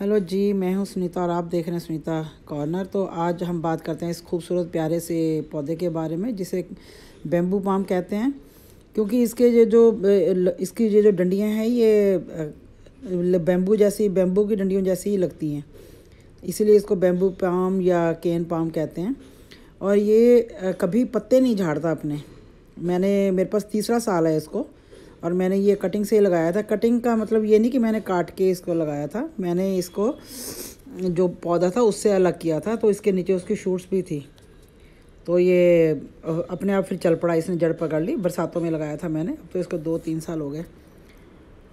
Hello जी, मैं हूँ सुनीता और आप देख रहे हैं सुनीता कॉर्नर। तो आज हम बात करते हैं इस खूबसूरत प्यारे से पौधे के बारे में, जिसे बेम्बू पाम कहते हैं। क्योंकि इसके ये जो, इसकी ये जो डंडियाँ हैं, ये बेम्बू जैसी, बेम्बू की डंडियों जैसी ही लगती हैं। इसीलिए इसको बेम्बू पाम या केन पाम कहते हैं। और ये कभी पत्ते नहीं झाड़ता अपने। मैंने, मेरे पास तीसरा साल है इसको। और मैंने ये कटिंग से लगाया था। कटिंग का मतलब ये नहीं कि मैंने काट के इसको लगाया था। मैंने इसको, जो पौधा था उससे अलग किया था तो इसके नीचे उसकी शूट्स भी थी। तो ये अपने आप फिर चल पड़ा, इसने जड़ पकड़ ली। बरसातों में लगाया था मैंने तो इसको दो तीन साल हो गए।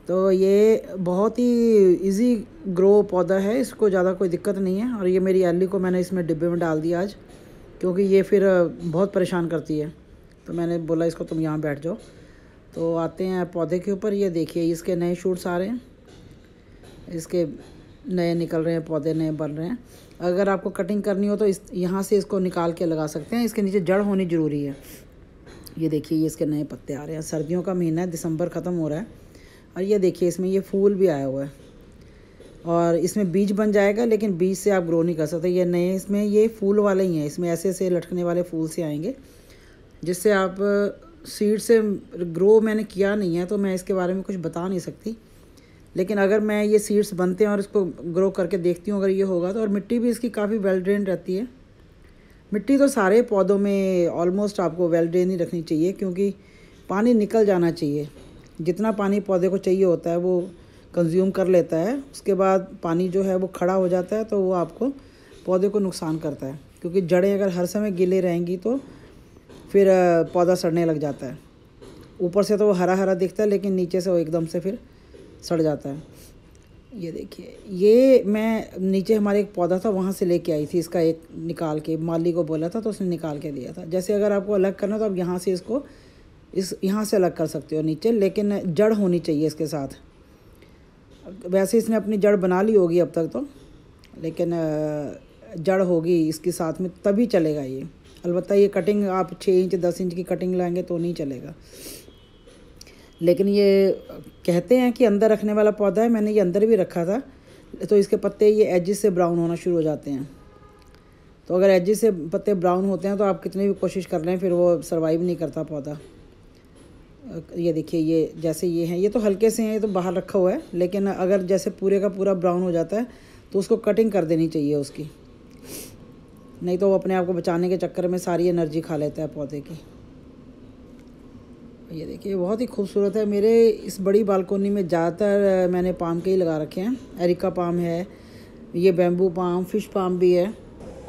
तो ये बहुत ही इजी ग्रो पौधा है, इसको ज़्यादा कोई दिक्कत नहीं है। और ये मेरी एली को मैंने इसमें डिब्बे में डाल दिया आज, क्योंकि ये फिर बहुत परेशान करती है। तो मैंने बोला, इसको तुम यहाँ बैठ जाओ। तो आते हैं पौधे के ऊपर। ये देखिए, इसके नए शूट्स आ रहे हैं। इसके नए निकल रहे हैं, पौधे नए बन रहे हैं। अगर आपको कटिंग करनी हो तो इस, यहाँ से इसको निकाल के लगा सकते हैं। इसके नीचे जड़ होनी ज़रूरी है। ये देखिए, ये इसके नए पत्ते आ रहे हैं। सर्दियों का महीना है, दिसंबर ख़त्म हो रहा है। और ये देखिए, इसमें ये फूल भी आया हुआ है। और इसमें बीज बन जाएगा, लेकिन बीज से आप ग्रो नहीं कर सकते। ये नए, इसमें ये फूल वाले ही हैं। इसमें ऐसे ऐसे लटकने वाले फूल से आएँगे, जिससे आप सीड से ग्रो मैंने किया नहीं है तो मैं इसके बारे में कुछ बता नहीं सकती। लेकिन अगर मैं ये सीड्स बनते हैं और इसको ग्रो करके देखती हूँ, अगर ये होगा तो और मिट्टी भी इसकी काफ़ी वेल ड्रेन रहती है। मिट्टी तो सारे पौधों में ऑलमोस्ट आपको वेल ड्रेन ही रखनी चाहिए, क्योंकि पानी निकल जाना चाहिए। जितना पानी पौधे को चाहिए होता है, वो कंज्यूम कर लेता है। उसके बाद पानी जो है, वो खड़ा हो जाता है तो वो आपको पौधे को नुकसान करता है। क्योंकि जड़ें अगर हर समय गिले रहेंगी तो फिर पौधा सड़ने लग जाता है। ऊपर से तो वो हरा हरा दिखता है, लेकिन नीचे से वो एकदम से फिर सड़ जाता है। ये देखिए, ये मैं नीचे हमारे एक पौधा था, वहाँ से लेके आई थी इसका एक निकाल के, माली को बोला था तो उसने निकाल के दिया था। जैसे अगर आपको अलग करना तो आप यहाँ से इसको, इस, यहाँ से अलग कर सकते हो नीचे, लेकिन जड़ होनी चाहिए इसके साथ। वैसे इसने अपनी जड़ बना ली होगी अब तक तो लेकिन जड़ होगी इसके साथ में, तभी चलेगा ये। अलबत्त ये कटिंग आप छः इंच दस इंच की कटिंग लाएँगे तो नहीं चलेगा। लेकिन ये कहते हैं कि अंदर रखने वाला पौधा है, मैंने ये अंदर भी रखा था तो इसके पत्ते ये एजिस से ब्राउन होना शुरू हो जाते हैं। तो अगर एजिस से पत्ते ब्राउन होते हैं तो आप कितनी भी कोशिश कर लें, फिर वो सर्वाइव नहीं करता पौधा। ये देखिए, ये जैसे ये हैं, ये तो हल्के से हैं, ये तो बाहर रखा हुआ है, लेकिन अगर जैसे पूरे का पूरा ब्राउन हो जाता है तो उसको कटिंग कर देनी चाहिए उसकी। नहीं तो वो अपने आप को बचाने के चक्कर में सारी एनर्जी खा लेता है पौधे की। ये देखिए, बहुत ही खूबसूरत है। मेरे इस बड़ी बालकोनी में ज़्यादातर मैंने पाम के ही लगा रखे हैं। एरिका पाम है, ये बैम्बू पाम, फ़िश पाम भी है।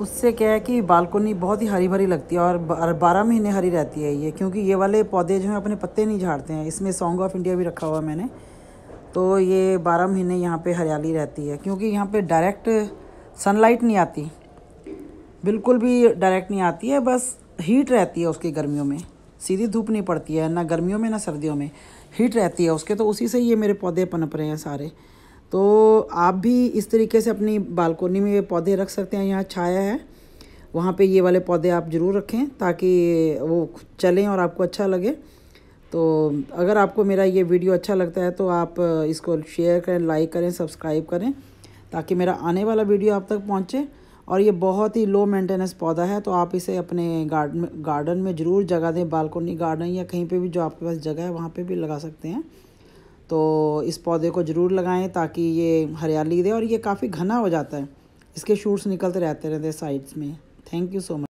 उससे क्या है कि बालकोनी बहुत ही हरी भरी लगती है और बारह महीने हरी रहती है ये, क्योंकि ये वाले पौधे जो हैं अपने पत्ते नहीं झाड़ते हैं। इसमें सॉन्ग ऑफ़ इंडिया भी रखा हुआ है मैंने। तो ये बारह महीने यहाँ पे हरियाली रहती है, क्योंकि यहाँ पे डायरेक्ट सनलाइट नहीं आती। बिल्कुल भी डायरेक्ट नहीं आती है, बस हीट रहती है उसकी गर्मियों में। सीधी धूप नहीं पड़ती है, ना गर्मियों में, ना सर्दियों में। हीट रहती है उसके तो उसी से ये मेरे पौधे पनप रहे हैं सारे। तो आप भी इस तरीके से अपनी बालकोनी में ये पौधे रख सकते हैं, यहाँ छाया है। वहाँ पे ये वाले पौधे आप ज़रूर रखें, ताकि वो चलें और आपको अच्छा लगे। तो अगर आपको मेरा ये वीडियो अच्छा लगता है तो आप इसको शेयर करें लाइक करें सब्सक्राइब करें, ताकि मेरा आने वाला वीडियो आप तक पहुँचे। और ये बहुत ही लो मेंटेनेंस पौधा है तो आप इसे अपने गार्डन गार्डन में ज़रूर जगह दें बालकोनी गार्डन या कहीं पे भी जो आपके पास जगह है, वहाँ पे भी लगा सकते हैं। तो इस पौधे को ज़रूर लगाएँ ताकि ये हरियाली दे और ये काफ़ी घना हो जाता है। इसके शूट्स निकलते रहते रहते साइड्स में। Thank you so much